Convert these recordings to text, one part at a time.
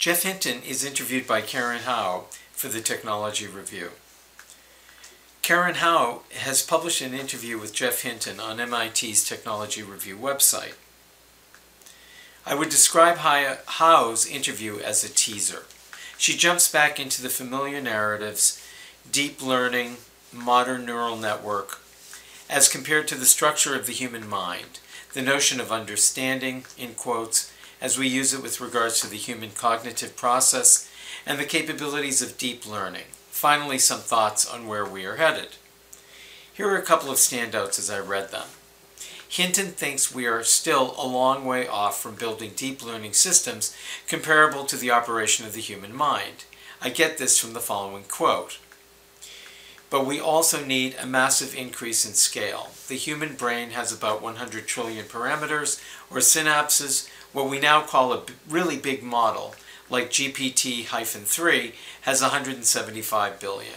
Geoff Hinton is interviewed by Karen Hao for the Technology Review. Karen Hao has published an interview with Geoff Hinton on MIT's Technology Review website. I would describe Hao's interview as a teaser. She jumps back into the familiar narratives, deep learning, modern neural network, as compared to the structure of the human mind, the notion of understanding, in quotes, as we use it with regards to the human cognitive process, and the capabilities of deep learning. Finally, some thoughts on where we are headed. Here are a couple of standouts as I read them. Hinton thinks we are still a long way off from building deep learning systems comparable to the operation of the human mind. I get this from the following quote. But we also need a massive increase in scale. The human brain has about 100 trillion parameters or synapses, what we now call a really big model, like GPT-3, has 175 billion.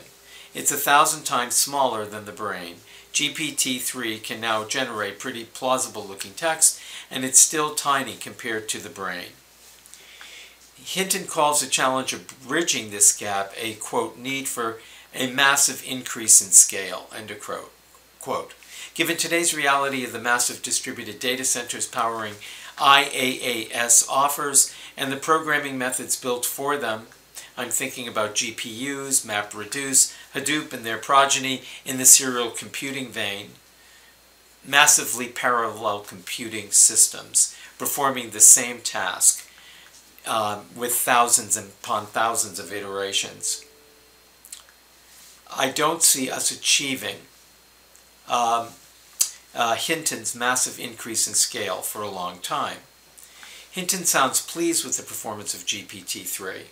It's a thousand times smaller than the brain, GPT-3 can now generate pretty plausible looking text, and it's still tiny compared to the brain. Hinton calls the challenge of bridging this gap a, quote, need for a massive increase in scale, end of quote. quote. Given today's reality of the massive distributed data centers powering IaaS offers and the programming methods built for them, I'm thinking about GPUs, MapReduce, Hadoop and their progeny in the serial computing vein, massively parallel computing systems performing the same task um, with thousands upon thousands of iterations. I don't see us achieving um, uh, Hinton's massive increase in scale for a long time. Hinton sounds pleased with the performance of GPT-3.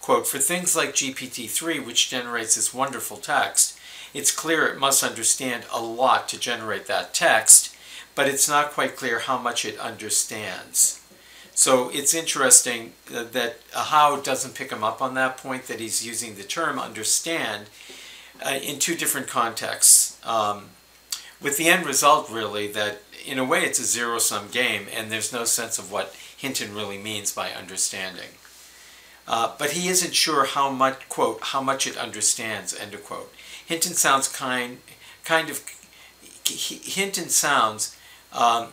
Quote, for things like GPT-3, which generates this wonderful text, it's clear it must understand a lot to generate that text, but it's not quite clear how much it understands. So it's interesting that Hao doesn't pick him up on that point, that he's using the term understand uh, in two different contexts. Um, with the end result, really, that in a way it's a zero-sum game, and there's no sense of what Hinton really means by understanding. Uh, but he isn't sure how much, quote, how much it understands, end of quote. Hinton sounds kind, kind of, Hinton sounds um,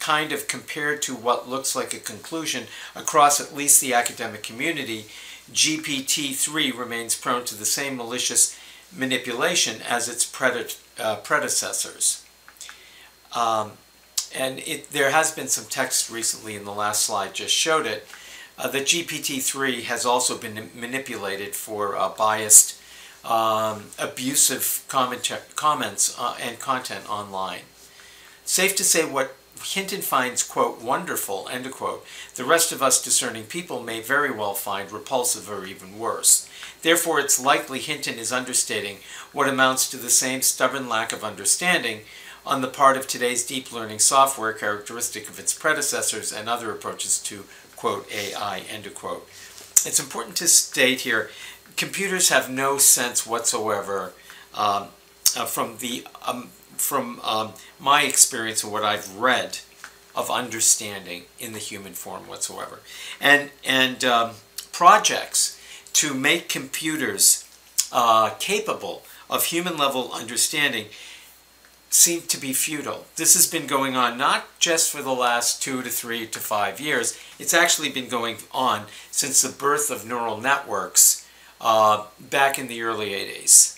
kind of compared to what looks like a conclusion across at least the academic community, GPT-3 remains prone to the same malicious manipulation as its pred uh, predecessors. Um, and it, there has been some text recently in the last slide just showed it, uh, that GPT-3 has also been manipulated for uh, biased, um, abusive comment comments uh, and content online. Safe to say what Hinton finds, quote, wonderful, end quote, the rest of us discerning people may very well find repulsive or even worse. Therefore, it's likely Hinton is understating what amounts to the same stubborn lack of understanding on the part of today's deep learning software characteristic of its predecessors and other approaches to quote, AI, end quote. It's important to state here, computers have no sense whatsoever um, uh, from the um, from um, my experience and what I've read of understanding in the human form whatsoever. And, and um, projects to make computers uh, capable of human level understanding seem to be futile. This has been going on not just for the last two to three to five years, it's actually been going on since the birth of neural networks uh, back in the early 80s.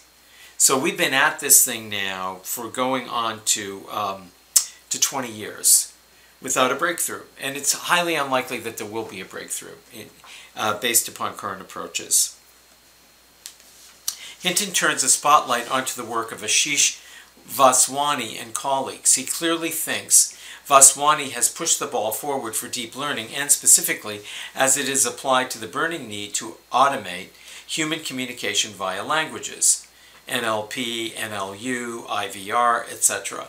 So we've been at this thing now for going on to, um, to 20 years without a breakthrough. And it's highly unlikely that there will be a breakthrough in, uh, based upon current approaches. Hinton turns a spotlight onto the work of Ashish Vaswani and colleagues. He clearly thinks Vaswani has pushed the ball forward for deep learning and specifically as it is applied to the burning need to automate human communication via languages, NLP, NLU, IVR, etc.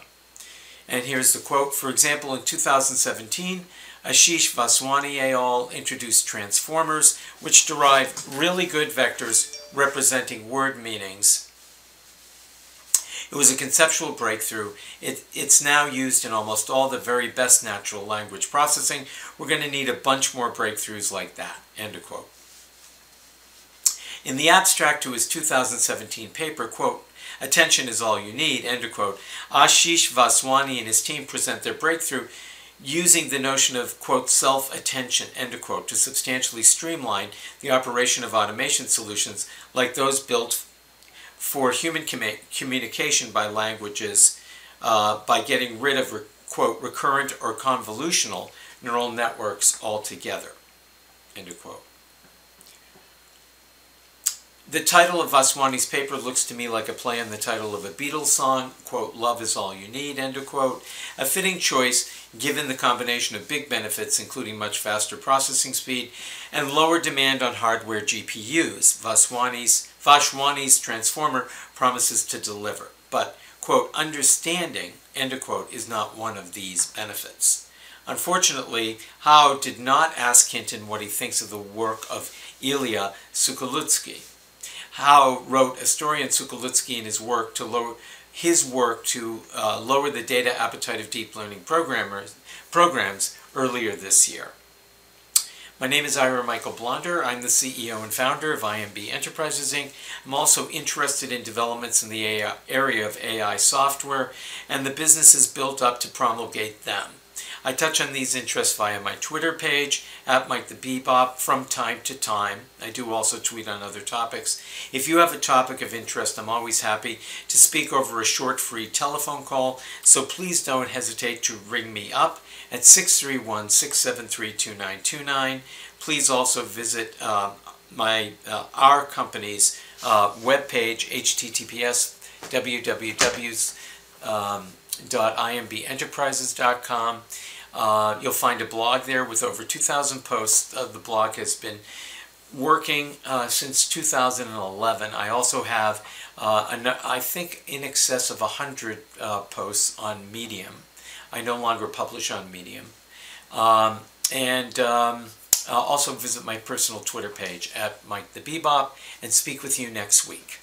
And here's the quote, for example, in 2017, Ashish Vaswani et al. introduced transformers, which derive really good vectors representing word meanings It was a conceptual breakthrough. It, it's now used in almost all the very best natural language processing. We're going to need a bunch more breakthroughs like that. End of quote. In the abstract to his 2017 paper, quote, Attention is all you need, end quote, Ashish Vaswani and his team present their breakthrough using the notion of, quote, self-attention, end quote, to substantially streamline the operation of automation solutions like those built for human communication by languages uh, by getting rid of, quote, recurrent or convolutional neural networks altogether, end quote. The title of Vaswani's paper looks to me like a play on the title of a Beatles song, quote, love is all you need, end of quote. A fitting choice given the combination of big benefits, including much faster processing speed and lower demand on hardware GPUs. Vaswani's, Vaswani's transformer promises to deliver. But, quote, understanding, end of quote, is not one of these benefits. Unfortunately, Hao did not ask Hinton what he thinks of the work of Ilia Sucholutsky. Hao wrote historian Sucholutsky in his work to lower his work to uh, lower the data appetite of deep learning programmers programs earlier this year. My name is Ira Michael Blonder. I'm the CEO and founder of IMB Enterprises Inc. I'm also interested in developments in the AI, area of AI software and the businesses built up to promulgate them. I touch on these interests via my Twitter page, at Mike the Bebop, from time to time. I do also tweet on other topics. If you have a topic of interest, I'm always happy to speak over a short free telephone call, so please don't hesitate to ring me up at 631-673-2929. Please also visit uh, my uh, our company's uh, webpage, https www.imbeenterprises.com. Uh, you'll find a blog there with over 2,000 posts. Uh, the blog has been working uh, since 2011. I also have, uh, I think, in excess of 100 uh, posts on Medium. I no longer publish on Medium. Um, and um, also visit my personal Twitter page at Mike the Bebop and speak with you next week.